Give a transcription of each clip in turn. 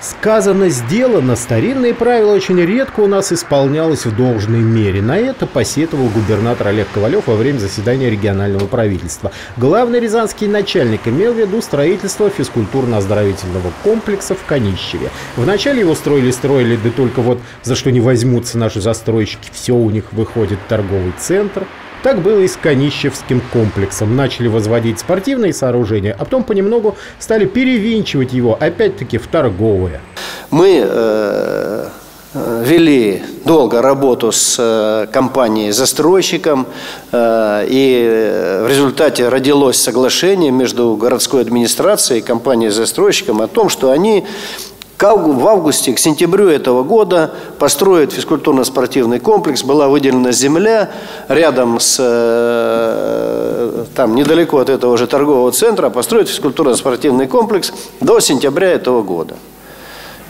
Сказано, сделано. Старинные правила очень редко у нас исполнялось в должной мере. На это посетовал губернатор Олег Ковалев во время заседания регионального правительства. Главный рязанский начальник имел в виду строительство физкультурно-оздоровительного комплекса в Конищеве. Вначале его строили-строили, да только вот за что не возьмутся наши застройщики, все у них выходит торговый центр – так было и с Конищевским комплексом. Начали возводить спортивные сооружения, а потом понемногу стали перевинчивать его, опять-таки, в торговые. Мы э, вели долго работу с э, компанией-застройщиком, э, и в результате родилось соглашение между городской администрацией и компанией-застройщиком о том, что они в августе, к сентябрю этого года построят физкультурно-спортивный комплекс. Была выделена земля рядом с, э, там недалеко от этого же торгового центра, построят физкультурно-спортивный комплекс до сентября этого года.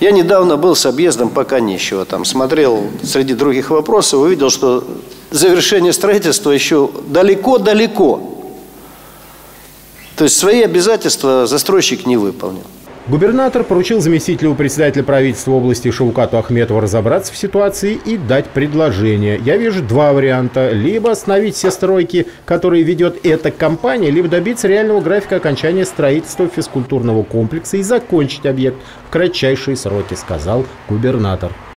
Я недавно был с объездом по Конищево, там смотрел среди других вопросов, увидел, что завершение строительства еще далеко-далеко. То есть свои обязательства застройщик не выполнил. Губернатор поручил заместителю председателя правительства области Шаукату Ахметову разобраться в ситуации и дать предложение. Я вижу два варианта. Либо остановить все стройки, которые ведет эта компания, либо добиться реального графика окончания строительства физкультурного комплекса и закончить объект в кратчайшие сроки, сказал губернатор.